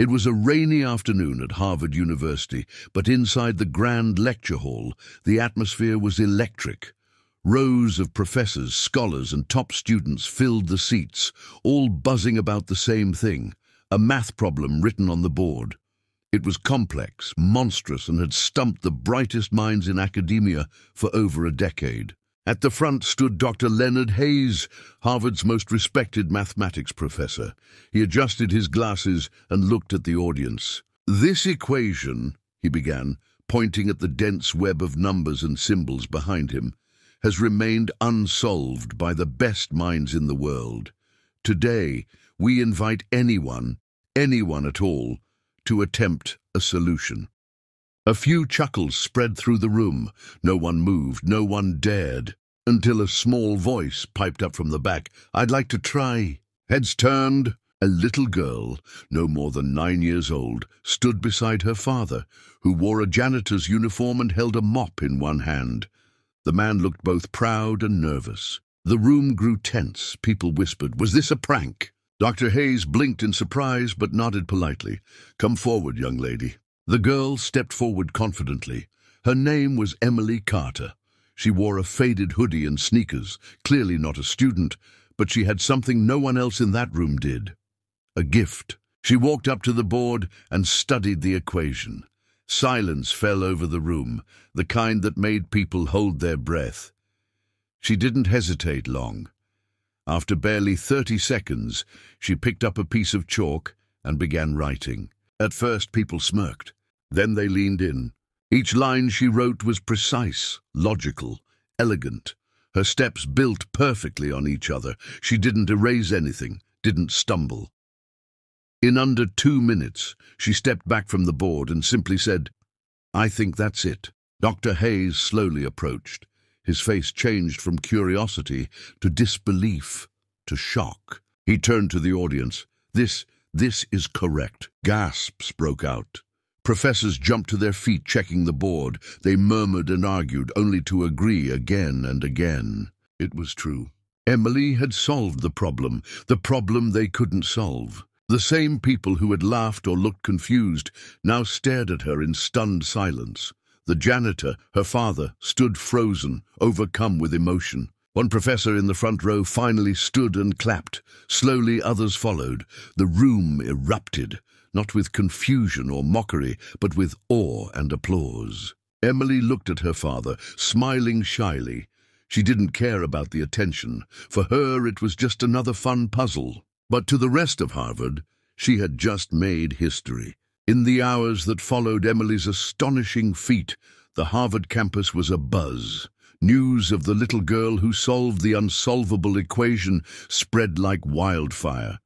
It was a rainy afternoon at Harvard University, but inside the grand lecture hall, the atmosphere was electric. Rows of professors, scholars and top students filled the seats, all buzzing about the same thing, a math problem written on the board. It was complex, monstrous, and had stumped the brightest minds in academia for over a decade. At the front stood Dr. Leonard Hayes, Harvard's most respected mathematics professor. He adjusted his glasses and looked at the audience. This equation, he began, pointing at the dense web of numbers and symbols behind him, has remained unsolved by the best minds in the world. Today, we invite anyone, anyone at all, to attempt a solution. A few chuckles spread through the room. No one moved, no one dared, until a small voice piped up from the back. I'd like to try. Heads turned. A little girl, no more than nine years old, stood beside her father, who wore a janitor's uniform and held a mop in one hand. The man looked both proud and nervous. The room grew tense. People whispered, was this a prank? Dr. Hayes blinked in surprise but nodded politely. Come forward, young lady. The girl stepped forward confidently. Her name was Emily Carter. She wore a faded hoodie and sneakers, clearly not a student, but she had something no one else in that room did. A gift. She walked up to the board and studied the equation. Silence fell over the room, the kind that made people hold their breath. She didn't hesitate long. After barely 30 seconds, she picked up a piece of chalk and began writing. At first, people smirked. Then they leaned in. Each line she wrote was precise, logical, elegant. Her steps built perfectly on each other. She didn't erase anything, didn't stumble. In under two minutes, she stepped back from the board and simply said, I think that's it. Dr. Hayes slowly approached. His face changed from curiosity to disbelief, to shock. He turned to the audience. This, this is correct. Gasps broke out. Professors jumped to their feet, checking the board. They murmured and argued, only to agree again and again. It was true. Emily had solved the problem, the problem they couldn't solve. The same people who had laughed or looked confused now stared at her in stunned silence. The janitor, her father, stood frozen, overcome with emotion. One professor in the front row finally stood and clapped. Slowly others followed. The room erupted, not with confusion or mockery, but with awe and applause. Emily looked at her father, smiling shyly. She didn't care about the attention. For her, it was just another fun puzzle. But to the rest of Harvard, she had just made history. In the hours that followed Emily's astonishing feat, the Harvard campus was abuzz. News of the little girl who solved the unsolvable equation spread like wildfire.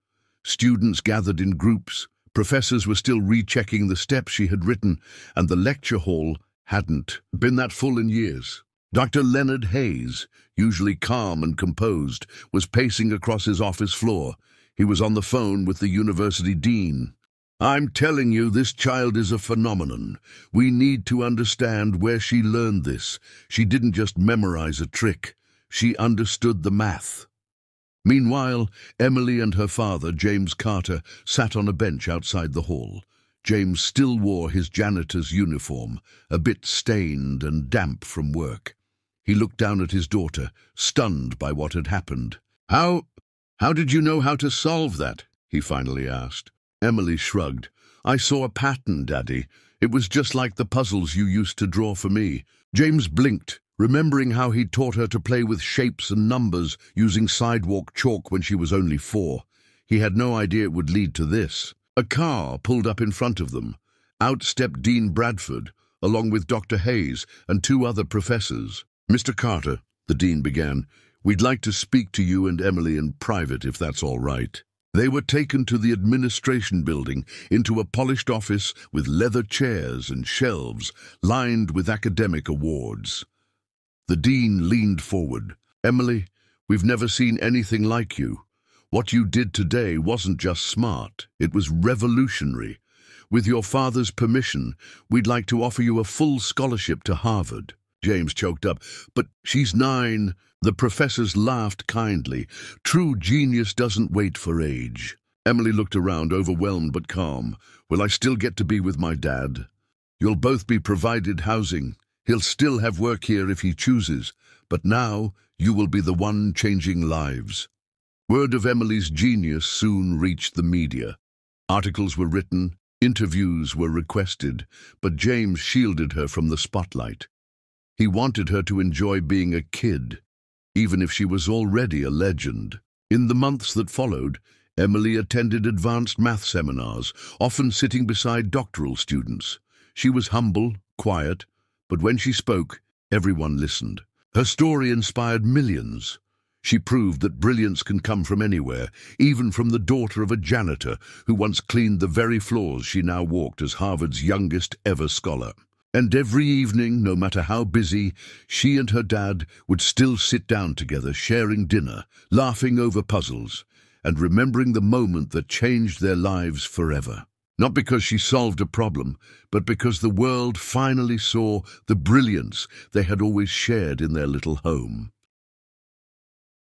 Students gathered in groups, professors were still rechecking the steps she had written, and the lecture hall hadn't been that full in years. Dr. Leonard Hayes, usually calm and composed, was pacing across his office floor. He was on the phone with the university dean. I'm telling you, this child is a phenomenon. We need to understand where she learned this. She didn't just memorize a trick. She understood the math. Meanwhile, Emily and her father, James Carter, sat on a bench outside the hall. James still wore his janitor's uniform, a bit stained and damp from work. He looked down at his daughter, stunned by what had happened. How, how did you know how to solve that? he finally asked. Emily shrugged. I saw a pattern, Daddy. It was just like the puzzles you used to draw for me. James blinked, remembering how he'd taught her to play with shapes and numbers using sidewalk chalk when she was only four. He had no idea it would lead to this. A car pulled up in front of them. Out stepped Dean Bradford, along with Dr. Hayes and two other professors. Mr. Carter, the dean began, we'd like to speak to you and Emily in private if that's all right. They were taken to the administration building, into a polished office with leather chairs and shelves lined with academic awards. The dean leaned forward. Emily, we've never seen anything like you. What you did today wasn't just smart, it was revolutionary. With your father's permission, we'd like to offer you a full scholarship to Harvard. James choked up. But she's nine. The professors laughed kindly. True genius doesn't wait for age. Emily looked around, overwhelmed but calm. Will I still get to be with my dad? You'll both be provided housing. He'll still have work here if he chooses, but now you will be the one changing lives. Word of Emily's genius soon reached the media. Articles were written, interviews were requested, but James shielded her from the spotlight. He wanted her to enjoy being a kid, even if she was already a legend. In the months that followed, Emily attended advanced math seminars, often sitting beside doctoral students. She was humble, quiet, but when she spoke, everyone listened. Her story inspired millions. She proved that brilliance can come from anywhere, even from the daughter of a janitor who once cleaned the very floors she now walked as Harvard's youngest ever scholar. And every evening, no matter how busy, she and her dad would still sit down together, sharing dinner, laughing over puzzles, and remembering the moment that changed their lives forever. Not because she solved a problem, but because the world finally saw the brilliance they had always shared in their little home.